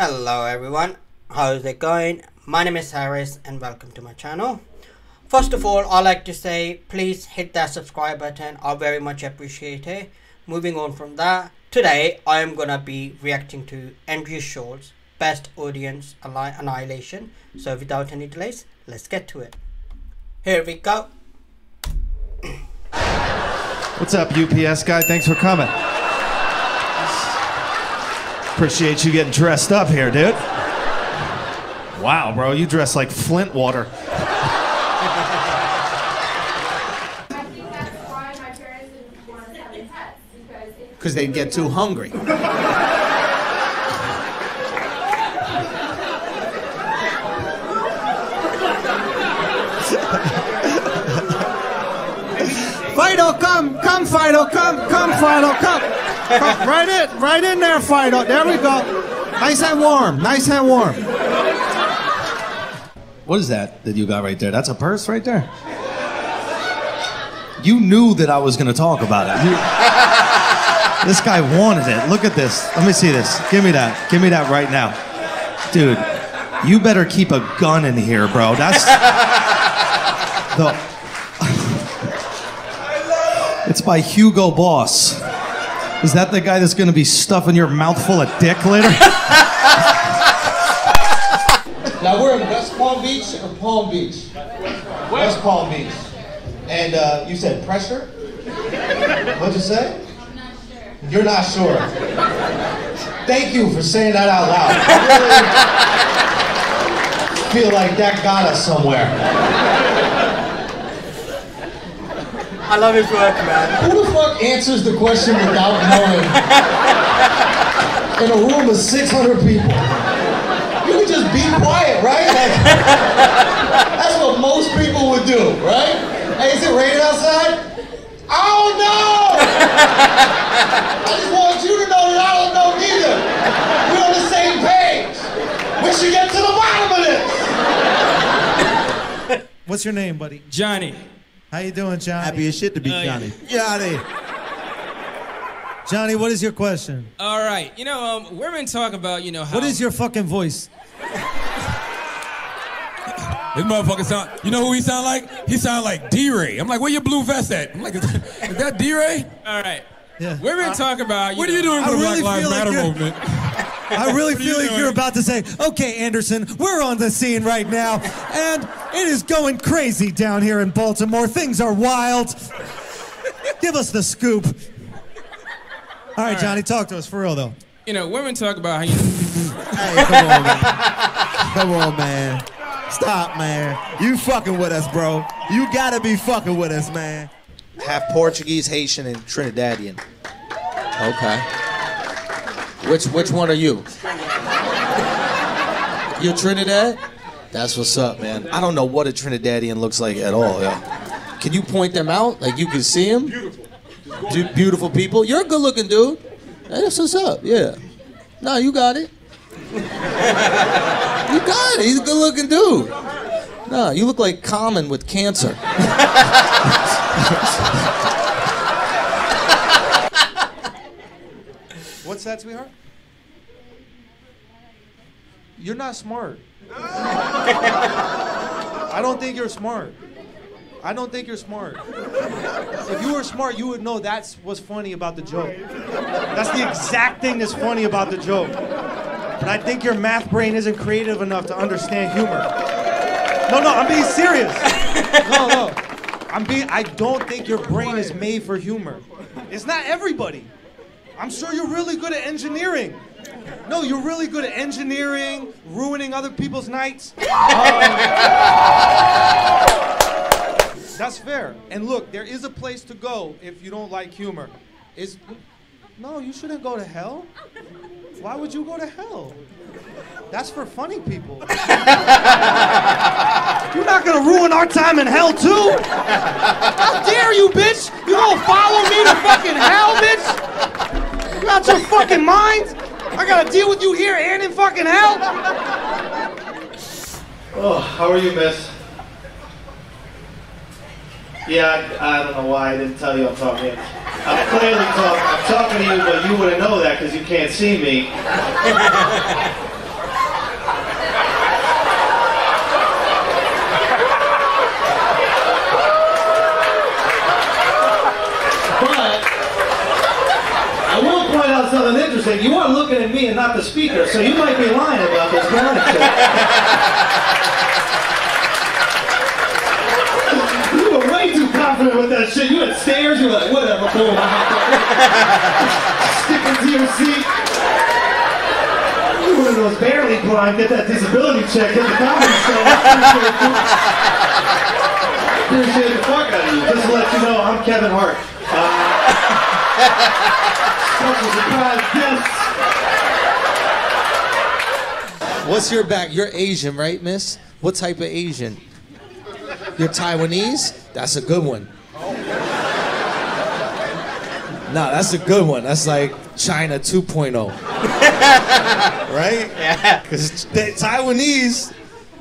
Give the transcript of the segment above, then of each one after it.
Hello everyone, how's it going? My name is Harris and welcome to my channel. First of all, I'd like to say please hit that subscribe button, I very much appreciate it. Moving on from that, today I am gonna be reacting to Andrew Schulz Best Audience Annihilation. So without any delays, let's get to it. Here we go. What's up, UPS guy? Thanks for coming. Appreciate you getting dressed up here, dude. Wow, bro, you dress like Flint water. Because they'd get too hungry. Fido, come, come, Fido, come, come, Fido, come. Right in, right in there, Fido. There we go. Nice and warm, nice and warm. What is that that you got right there? That's a purse right there. You knew that I was going to talk about it. You, this guy wanted it. Look at this. Let me see this. Give me that. Give me that right now. Dude, you better keep a gun in here, bro. That's the It's by Hugo Boss. Is that the guy that's going to be stuffing your mouth full of dick later? now we're in West Palm Beach or Palm Beach? West Palm Beach. And uh, you said pressure? What'd you say? I'm not sure. You're not sure. Thank you for saying that out loud. I really feel like that got us somewhere. I love his work, man. Who the fuck answers the question without knowing? In a room of 600 people. You would just be quiet, right? Like, that's what most people would do, right? Hey, is it raining outside? Oh no! I just want you to know that I don't know neither. We're on the same page. We should get to the bottom of this. What's your name, buddy? Johnny. How you doing, Johnny? Happy as shit to be Oh, Johnny. Johnny. Johnny, what is your question? All right. You know, um, women talk about, you know, how. What is your fucking voice? This motherfucker sound. You know who he sound like? He sound like D-Ray. I'm like, where your blue vest at? I'm like, is, is that D-Ray? All right. Yeah. Women talk about. You What are you doing for I the really Black Lives feel like Matter you're- movement? I really What you feel like doing? you're about to say, okay, Anderson, we're on the scene right now, and it is going crazy down here in Baltimore. Things are wild. Give us the scoop. All right, Johnny, talk to us for real, though. You know, women talk about how you. Hey, come on, man. Come on, man. Stop, man. You fucking with us, bro. You gotta be fucking with us, man. Half Portuguese, Haitian, and Trinidadian. Okay. Which which one are you? You're Trinidad? That's what's up, man. I don't know what a Trinidadian looks like at all. Yeah. Can you point them out? Like you can see them? Beautiful. beautiful people. You're a good-looking dude. That's what's up. Yeah. No, you got it. You got it. He's a good-looking dude. No, you look like Common with cancer. that, sweetheart? You're not smart. I don't think you're smart. I don't think you're smart. If you were smart, you would know that's what's funny about the joke. That's the exact thing that's funny about the joke. And I think your math brain isn't creative enough to understand humor. No, no, I'm being serious. No, no. I'm being I don't think your brain is made for humor. It's not everybody. I'm sure you're really good at engineering. No, you're really good at engineering, ruining other people's nights. Um, that's fair. And look, there is a place to go if you don't like humor. Is no, you shouldn't go to hell. Why would you go to hell? That's for funny people. You're not gonna ruin our time in hell too. How dare you, bitch? You gonna follow me to fucking hell, bitch? You out your fucking mind? I gotta deal with you here and in fucking hell? Oh, how are you, miss? Yeah, I, I don't know why I didn't tell you I'm talking. I'm clearly talking. I'm talking to you, but you wouldn't know that because you can't see me. interesting. You are looking at me and not the speaker, so you might be lying about this shit. you were way too confident with that shit. You had stairs. You were like, whatever, boom. Sticking to your seat. You one of those barely blind. Get that disability check. Get the comedy show. Appreciate the fuck out of you. Just to let you know, I'm Kevin Hart. Uh, Special surprise guest. What's your back? You're Asian, right, miss? What type of Asian? You're Taiwanese? That's a good one. Nah, that's a good one. That's like China 2.0. right? Yeah. Because Taiwanese,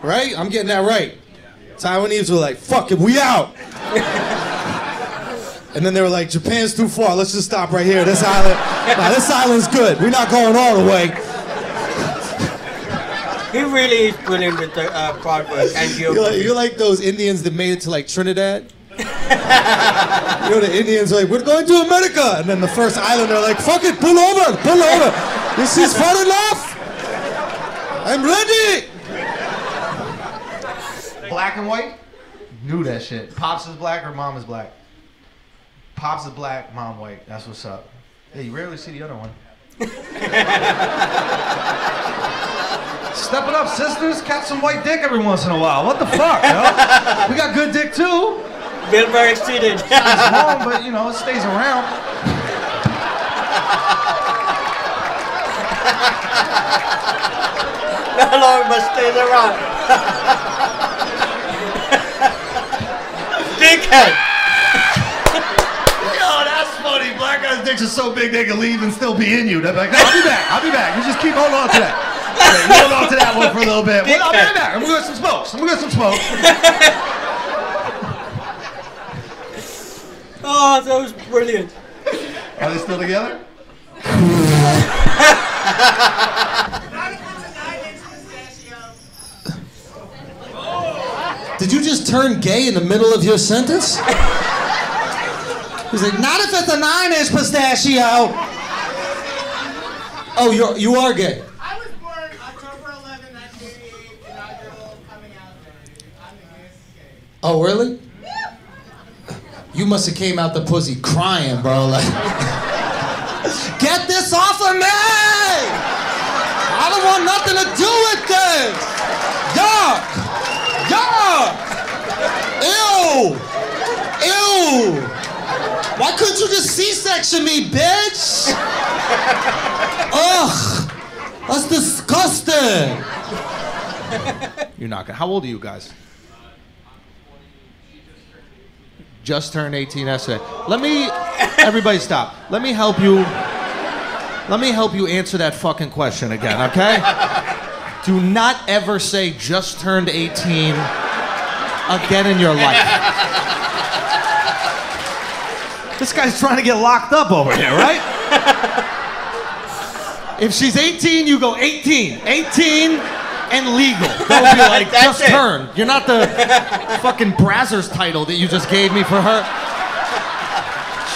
right? I'm getting that right. Taiwanese were like, fuck it, we out. and then they were like, Japan's too far. Let's just stop right here. This island, nah, this island's good. We're not going all the way. He really is brilliant with the uh, crowd work and You're like, you're like those Indians that made it to like Trinidad. you know the Indians are like, we're going to America, and then the first island they're like, fuck it, pull over, pull over. This is far enough. I'm ready. Black and white? Knew that shit. Pops is black or mom is black? Pops is black, mom white. That's what's up. Yeah, you rarely see the other one. Step it up, sisters. Catch some white dick every once in a while. What the fuck, yo? We got good dick too. Bill Burr exceeded. It's long, but you know, it stays around. Not long, but stays around. Dickhead. Dicks are so big they can leave and still be in you. They're like, no, I'll be back. I'll be back. You just keep holding on to that. Okay, hold on to that one for a little bit. Well, I'll be right back. I'm gonna get some smokes. I'm gonna get some smokes. Oh, that was brilliant. Are they still together? Did you just turn gay in the middle of your sentence? He's like, not if it's a nine-inch pistachio. Oh, you're you are gay. I was born October 11, 1988, inaugural coming out day. I'm the gayest gay. Oh, really? You must have came out the pussy crying, bro. Like, get this off of me! I don't want nothing to do with this. Yuck! Yuck! Ew! Ew! Why couldn't you C-section me, bitch? Ugh! That's disgusting. You're not gonna. How old are you guys? Just turned 18 yesterday. Let me, everybody stop. Let me help you. Let me help you answer that fucking question again, okay? Do not ever say just turned 18 again in your life. This guy's trying to get locked up over here, right? If she's 18, you go 18. 18 and legal. Don't be like, just it. turned. You're not the fucking Brazzers title that you just gave me for her.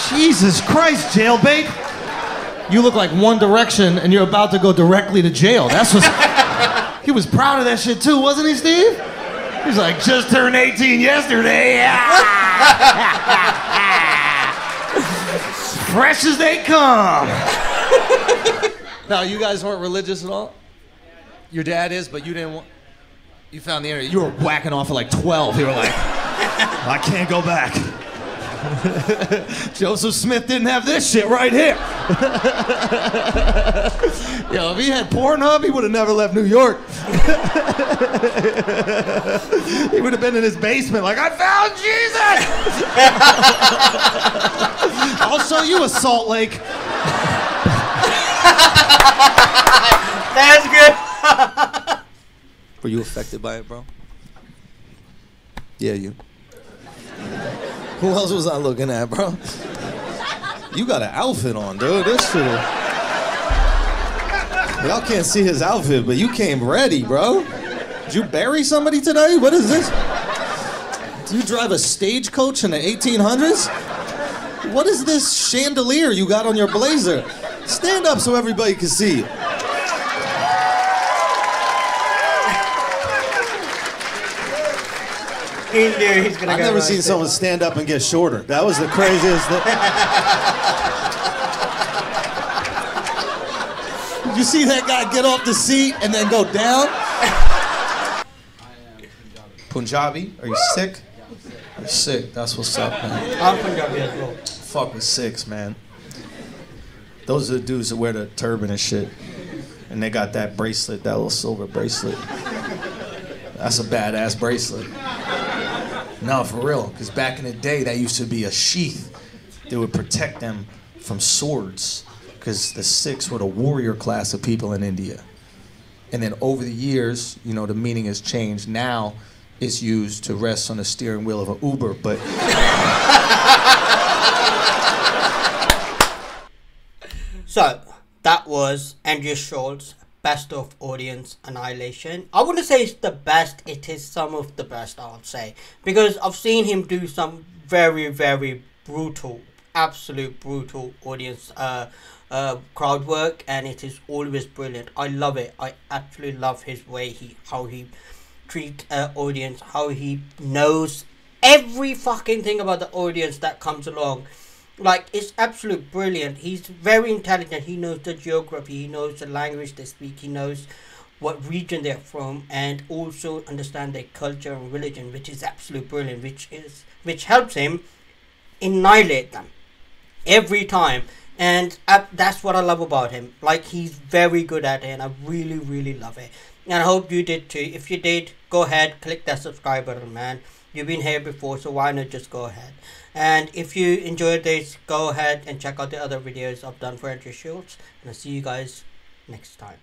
Jesus Christ, jailbait. You look like One Direction and you're about to go directly to jail. That's what. he was proud of that shit too, wasn't he, Steve? He's like, just turned 18 yesterday. Fresh as they come. Now, you guys weren't religious at all? Your dad is, but you didn't want. You found the internet. You were whacking off at like 12. You were like, I can't go back. Joseph Smith didn't have this shit right here. yo, if he had Pornhub, he would have never left New York. He would have been in his basement like, I found Jesus! I'll show you a Salt Lake. That's good. Were you affected by it, bro? Yeah, you. Who else was I looking at, bro? You got an outfit on, dude. This shit. Y'all can't see his outfit, but you came ready, bro. Did you bury somebody today? What is this? Do you drive a stagecoach in the 1800s? What is this chandelier you got on your blazer? Stand up so everybody can see you. He knew he's gonna I've go never seen someone stand up and get shorter. That was the craziest thing. Did you see that guy get off the seat and then go down? Punjabi? Are you Sikh? You're Sikh. That's what's up, man. I'm Punjabi as well. Fuck with Sikhs, man. Those are the dudes that wear the turban and shit. And they got that bracelet, that little silver bracelet. That's a badass bracelet. No, for real. Because back in the day, that used to be a sheath that would protect them from swords. Because the Sikhs were the warrior class of people in India. And then over the years, you know, the meaning has changed. Now it's used to rest on the steering wheel of an Uber. But So that was Andrew Schulz, best of audience annihilation. I wouldn't say it's the best, it is some of the best, I would say. Because I've seen him do some very, very brutal, absolute brutal audience uh, uh, crowd work, and it is always brilliant. I love it. I absolutely love his way he how he treat uh, audience, how he knows every fucking thing about the audience that comes along like it's absolute brilliant. He's very intelligent. He knows the geography. He knows the language they speak. He knows what region they're from and also understand their culture and religion which is absolute brilliant which is which helps him annihilate them every time. And uh, that's what i love about him. Like he's very good at it and i really really love it. And i hope you did too. If you did go ahead click that subscribe button man you've been here before so why not just go ahead? And if you enjoyed this go ahead and check out the other videos i've done for andrew schulz and i'll see you guys next time